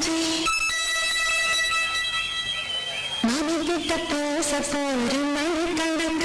ராஜி மாமி கிட்ட பேச போரு மணி கணக்க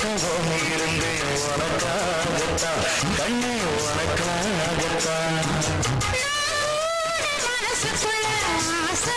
நினைச்சவும் இருந்து உனக்காகத்தான் கண்ணே உனக்காகத்தான் மனசுக்குள்ள ஆசை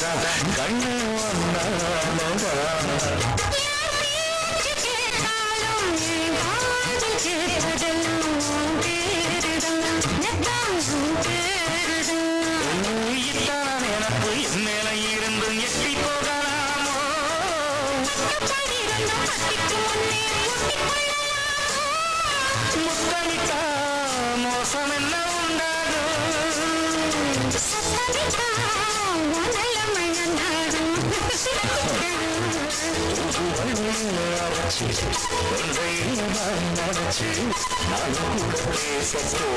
கண்ணு மோசம் என்ன உண்டாகும் నడచి హృదయన నడచి నాకు ప్రవేశతో